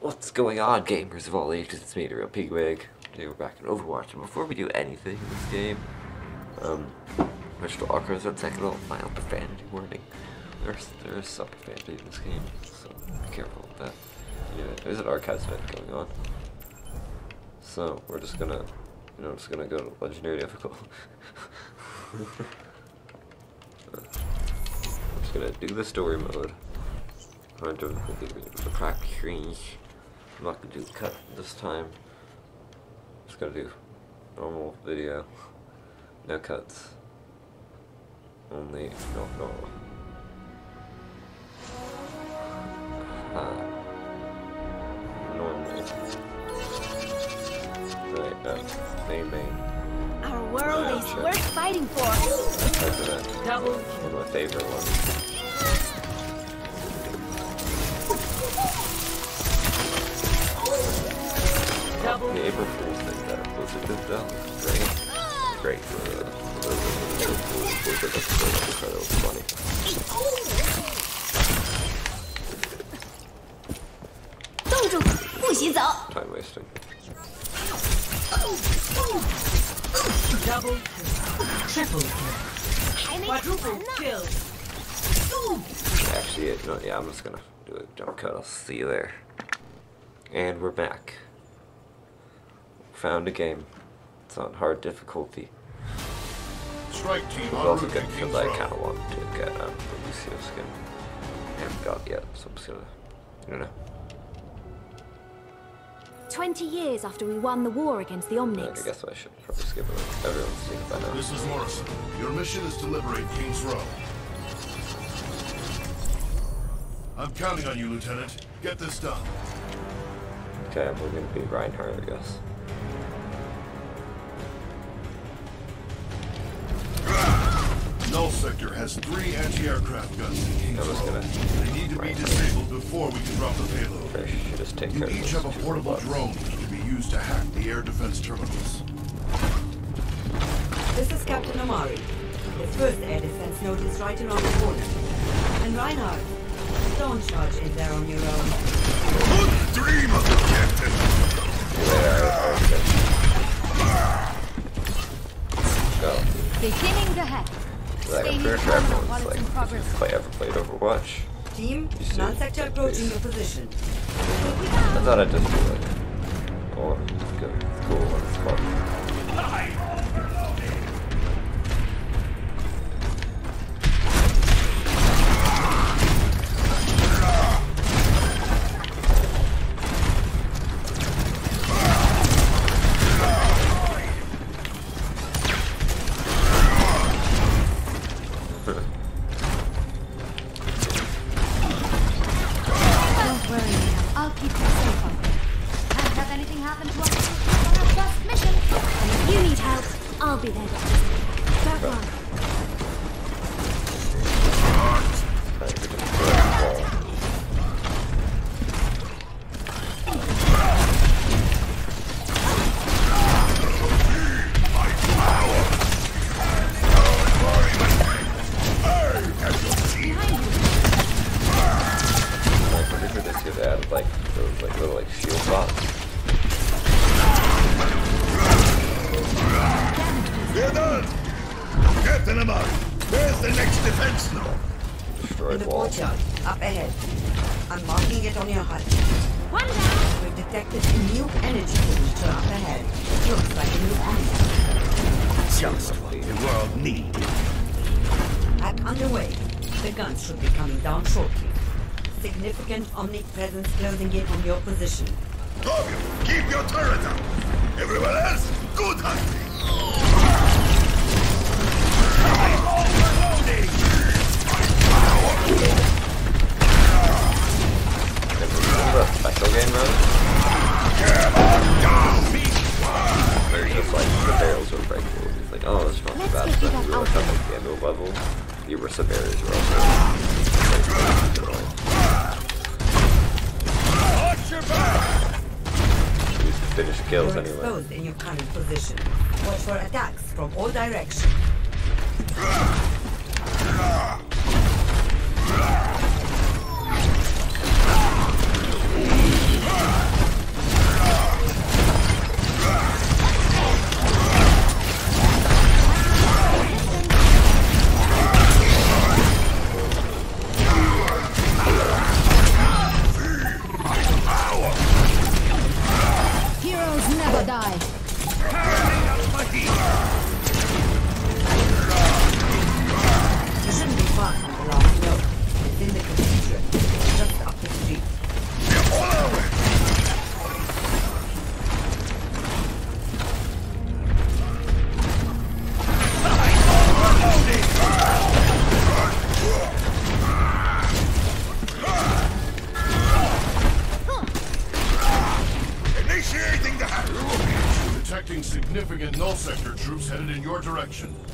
What's going on, gamers of all ages? It's me, the real Pigwig. Today we're back in Overwatch, and before we do anything in this game, um, Mr. Walker's on second little mild profanity warning. There's there's some profanity in this game, so be careful with that. Yeah, there's an archives event going on. So we're just gonna, you know, just gonna go to legendary difficult. I'm just gonna do the story mode. I'm doing the practice. I'm not gonna do cut this time. Just gonna do normal video. No cuts. Only no no. Uh, normal. Right, uh, main main. Our world is worth fighting for. Double One of my favorite ones. double The April Fool's thing that are closer to that was great. Great for the for the April Fool's was like a incredible funny. 冻住，不许走！ Time wasting. double kill. triple kill. 还没 Quadruple 完呢。 kill. Actually, you know, yeah, I'm just gonna do a jump cut. I'll see you there. And we're back. Found a game. It's on hard difficulty. Strike team It's also route good to because I kind of want to get um, the Lucio skin. I haven't got it yet, so I'm just gonna, I don't know. 20 years after we won the war against the Omni, I guess I should probably skip it. Everyone's seen it by now. This is Morrison. Your mission is to liberate King's Row. I'm counting on you, Lieutenant. Get this done. Okay, we're gonna be Reinhardt, I guess. Null Sector has three anti-aircraft guns in King's I'm gonna- They need to be disabled before we can drop the payload. I should just take You care each this have a portable button. drone that can be used to hack the air defense terminals. This is Captain Amari. The first air defense node is right around the corner. And Reinhardt, don't charge in there on your own. Good dream of the captain! Go. Beginning the hack. Like, I'm pretty sure everyone's it's like, play, ever played Overwatch. Team, Null Sector approaching your position. I thought I'd just do like, oh, it's good, it's cool, I'll keep you safe on. Can't have anything happen to us on our first mission. And if you need help, I'll be there. On. Like, remember this year like those like little like shield bots. We're done! Captain Amari, where's the next defense node? In the wall. courtyard, up ahead. I'm marking it on your HUD. One down. We've detected a new energy signature up ahead. It Looks like a new Omnic. Just what the world needs. Hack underway. The guns should be coming down shortly. Significant Omnic presence closing in on your position. Two of you, keep your turret up! Everyone else, good hunting! Special game mode? Where just like the barrels are breakable. It's like, oh, it's not Let's bad get stuff. you You that really have like the ammo level. The Orisa barriers are also Use to finish kills You're anyway. exposed in your current position. Watch for attacks from all directions.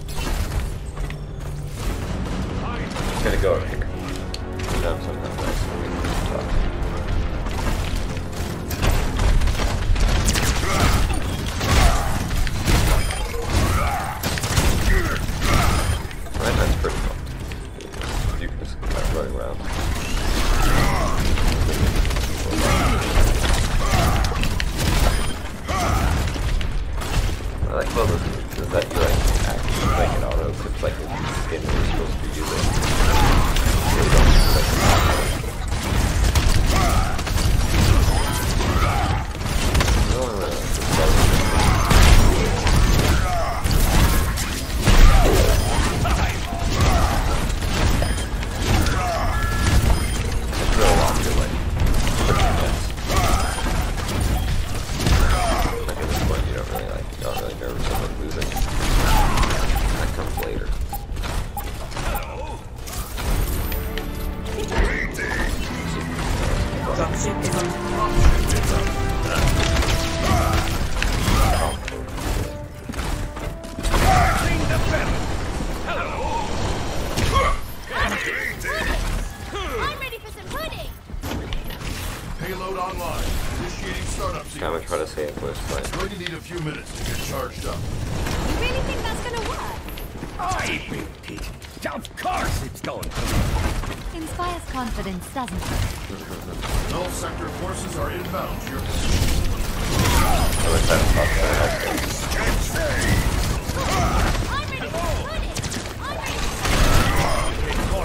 It's gonna go over here. Dropship is on. I'm ready for some pudding. Payload online. Initiating startup I'm gonna sequence. try to save this like Going to need a few minutes to get charged up. You really think that's gonna work? I built it. Of course it's going to. Inspires confidence, doesn't it? Null sector forces are inbound to your position. I'm gonna try to that I'm ready for some pudding. I'm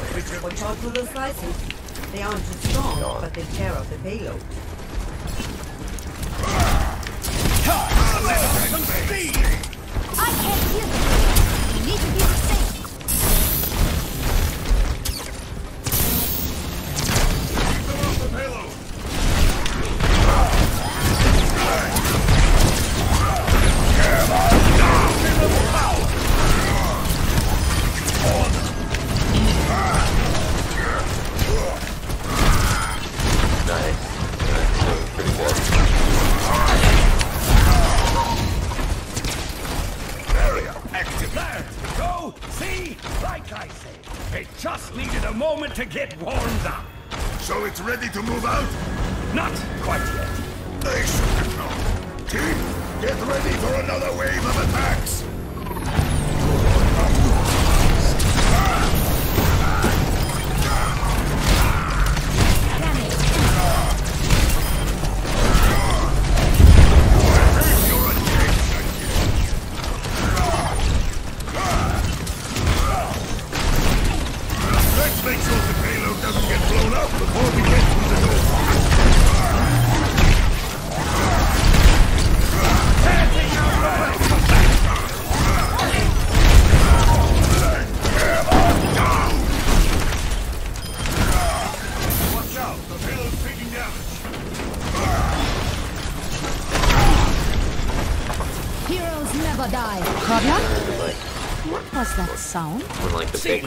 ready for Watch out for those Slicers. They aren't too strong, God. but they tear up the payload. I can't hear them. We need to be safe. Get ready for another wave of attacks.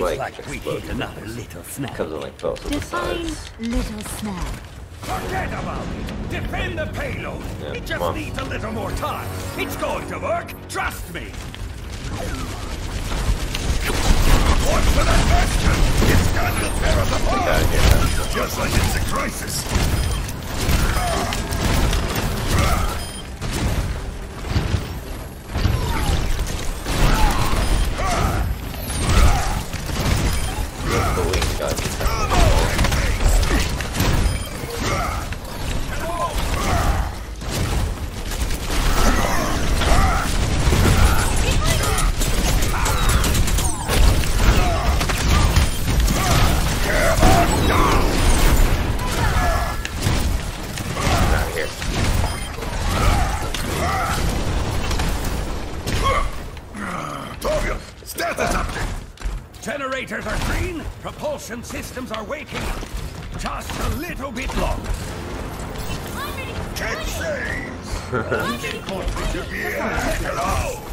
Like the big like, like we hit another little snap. comes in like both of the Define sides. little snap. Forget about it. Defend the payload. Yeah, it just on. needs a little more time. It's going to work. Trust me. Watch for that bastion! It's got to tear us apart! Gotta get that. Just like it's a crisis. Propulsion systems are waking up. Just a little bit longer. I'm ready for Check saves! I'm ready for hello!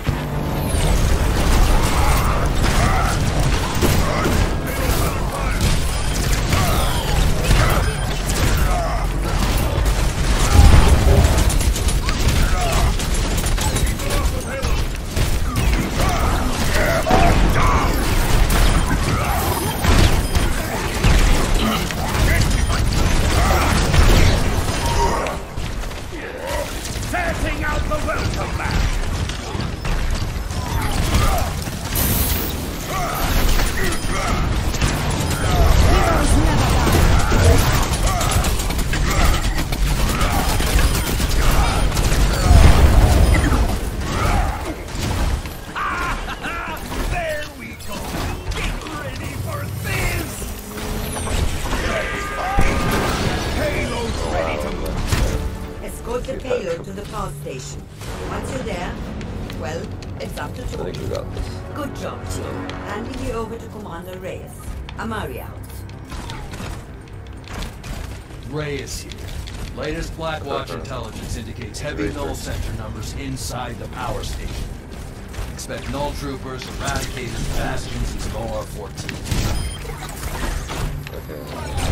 Latest Blackwatch uh-huh. intelligence indicates heavy null sector numbers inside the power station. Expect null troopers eradicated bastions of OR-14. Okay.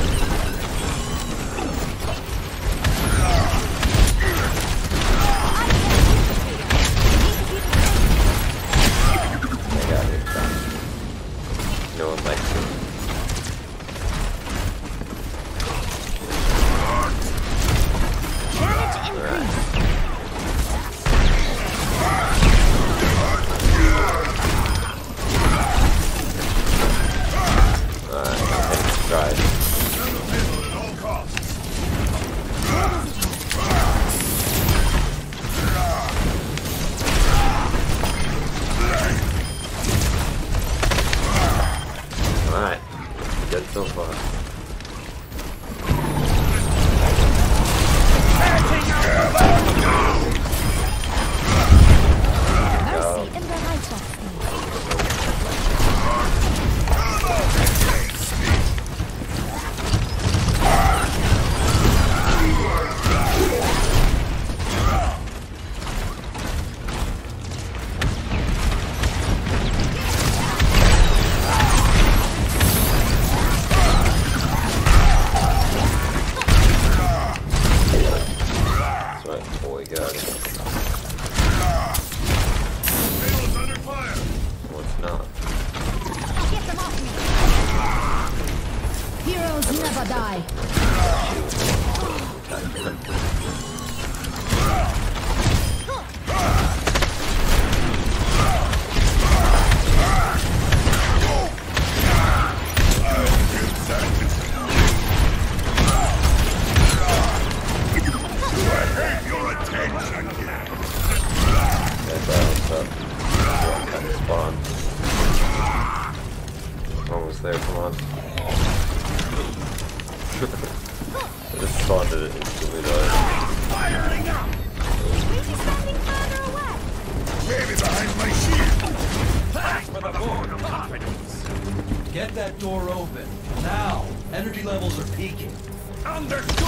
us there, come on. I just spawned it instantly though. Firing up! Maybe behind my shield! For the board of confidence! Get that door open. Now! Energy levels are peaking. Understood!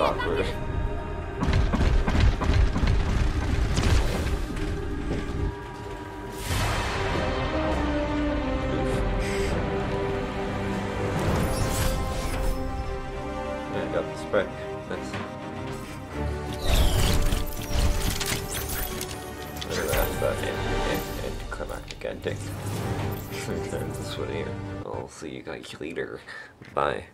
I'll see you guys later. Bye.